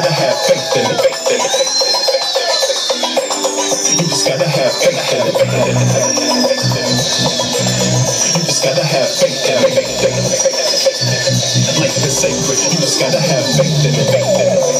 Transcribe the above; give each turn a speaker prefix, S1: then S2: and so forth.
S1: gotta have faith in it. Faith in it. You just gotta have faith in it. Faith in it. You just gotta have faith in it. Faith in it. Like the sacred, you just gotta have faith in it. Faith in it.